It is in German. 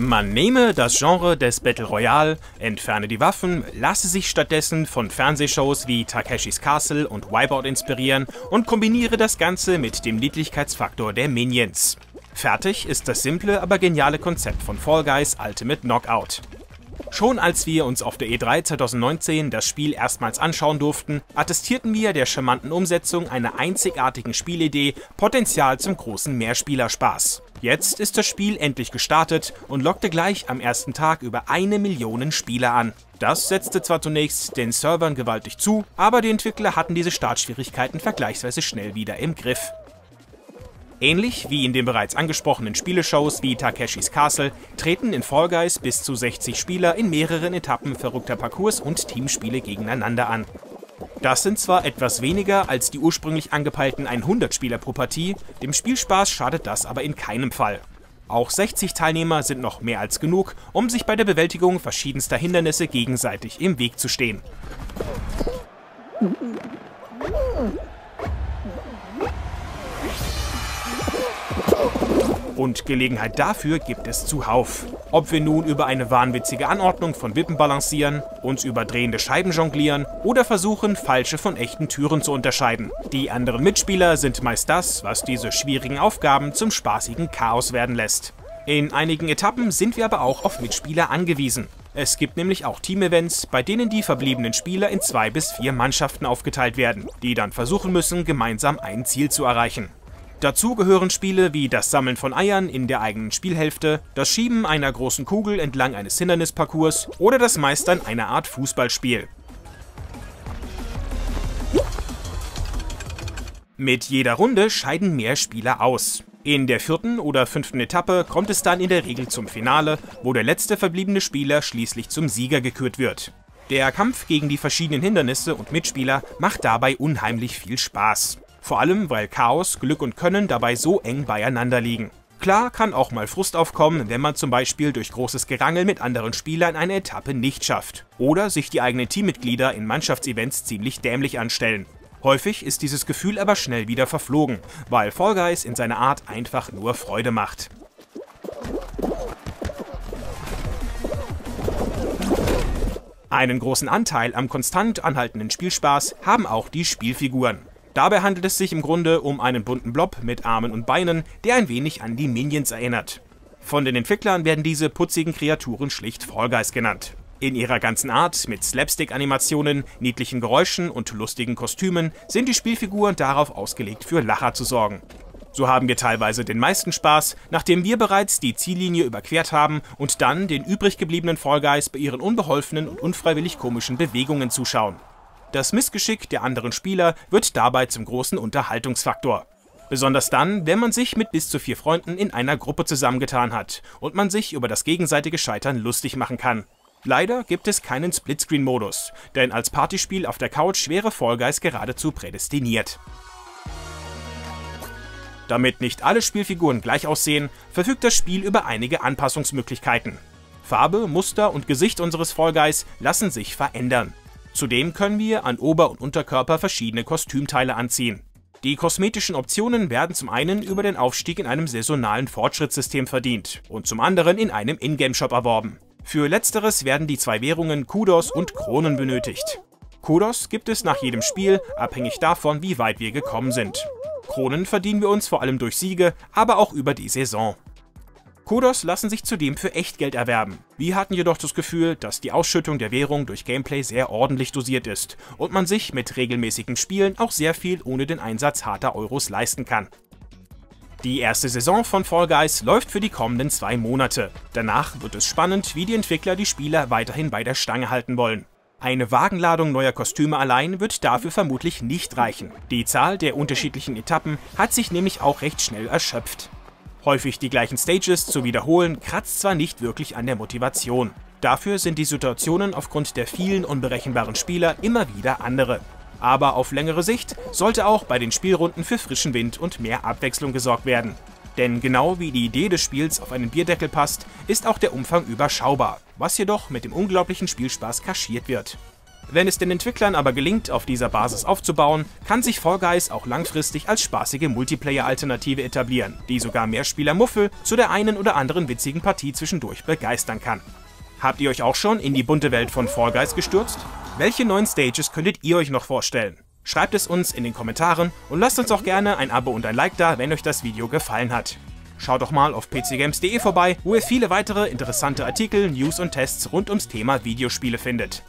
Man nehme das Genre des Battle Royale, entferne die Waffen, lasse sich stattdessen von Fernsehshows wie Takeshis Castle und Wipeout inspirieren und kombiniere das Ganze mit dem Niedlichkeitsfaktor der Minions. Fertig ist das simple, aber geniale Konzept von Fall Guys Ultimate Knockout. Schon als wir uns auf der E3 2019 das Spiel erstmals anschauen durften, attestierten wir der charmanten Umsetzung einer einzigartigen Spielidee Potenzial zum großen Mehrspielerspaß. Jetzt ist das Spiel endlich gestartet und lockte gleich am ersten Tag über eine Million Spieler an. Das setzte zwar zunächst den Servern gewaltig zu, aber die Entwickler hatten diese Startschwierigkeiten vergleichsweise schnell wieder im Griff. Ähnlich wie in den bereits angesprochenen Spieleshows wie Takeshis Castle treten in Fall Guys bis zu 60 Spieler in mehreren Etappen verrückter Parcours und Teamspiele gegeneinander an. Das sind zwar etwas weniger als die ursprünglich angepeilten 100 Spieler pro Partie, dem Spielspaß schadet das aber in keinem Fall. Auch 60 Teilnehmer sind noch mehr als genug, um sich bei der Bewältigung verschiedenster Hindernisse gegenseitig im Weg zu stehen. Und Gelegenheit dafür gibt es zuhauf. Ob wir nun über eine wahnwitzige Anordnung von Wippen balancieren, uns über drehende Scheiben jonglieren oder versuchen, falsche von echten Türen zu unterscheiden. Die anderen Mitspieler sind meist das, was diese schwierigen Aufgaben zum spaßigen Chaos werden lässt. In einigen Etappen sind wir aber auch auf Mitspieler angewiesen. Es gibt nämlich auch Teamevents, bei denen die verbliebenen Spieler in zwei bis vier Mannschaften aufgeteilt werden, die dann versuchen müssen, gemeinsam ein Ziel zu erreichen. Dazu gehören Spiele wie das Sammeln von Eiern in der eigenen Spielhälfte, das Schieben einer großen Kugel entlang eines Hindernisparcours oder das Meistern einer Art Fußballspiel. Mit jeder Runde scheiden mehr Spieler aus. In der vierten oder fünften Etappe kommt es dann in der Regel zum Finale, wo der letzte verbliebene Spieler schließlich zum Sieger gekürt wird. Der Kampf gegen die verschiedenen Hindernisse und Mitspieler macht dabei unheimlich viel Spaß. Vor allem, weil Chaos, Glück und Können dabei so eng beieinander liegen. Klar kann auch mal Frust aufkommen, wenn man zum Beispiel durch großes Gerangel mit anderen Spielern eine Etappe nicht schafft. Oder sich die eigenen Teammitglieder in Mannschaftsevents ziemlich dämlich anstellen. Häufig ist dieses Gefühl aber schnell wieder verflogen, weil Fall Guys in seiner Art einfach nur Freude macht. Einen großen Anteil am konstant anhaltenden Spielspaß haben auch die Spielfiguren. Dabei handelt es sich im Grunde um einen bunten Blob mit Armen und Beinen, der ein wenig an die Minions erinnert. Von den Entwicklern werden diese putzigen Kreaturen schlicht Fall Guys genannt. In ihrer ganzen Art, mit Slapstick-Animationen, niedlichen Geräuschen und lustigen Kostümen, sind die Spielfiguren darauf ausgelegt, für Lacher zu sorgen. So haben wir teilweise den meisten Spaß, nachdem wir bereits die Ziellinie überquert haben und dann den übrig gebliebenen Fall Guys bei ihren unbeholfenen und unfreiwillig komischen Bewegungen zuschauen. Das Missgeschick der anderen Spieler wird dabei zum großen Unterhaltungsfaktor. Besonders dann, wenn man sich mit bis zu vier Freunden in einer Gruppe zusammengetan hat und man sich über das gegenseitige Scheitern lustig machen kann. Leider gibt es keinen Splitscreen-Modus, denn als Partyspiel auf der Couch wäre Fall Guys geradezu prädestiniert. Damit nicht alle Spielfiguren gleich aussehen, verfügt das Spiel über einige Anpassungsmöglichkeiten. Farbe, Muster und Gesicht unseres Fall Guys lassen sich verändern. Zudem können wir an Ober- und Unterkörper verschiedene Kostümteile anziehen. Die kosmetischen Optionen werden zum einen über den Aufstieg in einem saisonalen Fortschrittssystem verdient und zum anderen in einem Ingame-Shop erworben. Für letzteres werden die zwei Währungen Kudos und Kronen benötigt. Kudos gibt es nach jedem Spiel, abhängig davon, wie weit wir gekommen sind. Kronen verdienen wir uns vor allem durch Siege, aber auch über die Saison. Kudos lassen sich zudem für Echtgeld erwerben. Wir hatten jedoch das Gefühl, dass die Ausschüttung der Währung durch Gameplay sehr ordentlich dosiert ist und man sich mit regelmäßigen Spielen auch sehr viel ohne den Einsatz harter Euros leisten kann. Die erste Saison von Fall Guys läuft für die kommenden zwei Monate. Danach wird es spannend, wie die Entwickler die Spieler weiterhin bei der Stange halten wollen. Eine Wagenladung neuer Kostüme allein wird dafür vermutlich nicht reichen. Die Zahl der unterschiedlichen Etappen hat sich nämlich auch recht schnell erschöpft. Häufig die gleichen Stages zu wiederholen, kratzt zwar nicht wirklich an der Motivation. Dafür sind die Situationen aufgrund der vielen unberechenbaren Spieler immer wieder andere. Aber auf längere Sicht sollte auch bei den Spielrunden für frischen Wind und mehr Abwechslung gesorgt werden. Denn genau wie die Idee des Spiels auf einen Bierdeckel passt, ist auch der Umfang überschaubar, was jedoch mit dem unglaublichen Spielspaß kaschiert wird. Wenn es den Entwicklern aber gelingt, auf dieser Basis aufzubauen, kann sich Fall Guys auch langfristig als spaßige Multiplayer-Alternative etablieren, die sogar Mehrspieler-Muffel zu der einen oder anderen witzigen Partie zwischendurch begeistern kann. Habt ihr euch auch schon in die bunte Welt von Fall Guys gestürzt? Welche neuen Stages könntet ihr euch noch vorstellen? Schreibt es uns in den Kommentaren und lasst uns auch gerne ein Abo und ein Like da, wenn euch das Video gefallen hat. Schaut doch mal auf pcgames.de vorbei, wo ihr viele weitere interessante Artikel, News und Tests rund ums Thema Videospiele findet.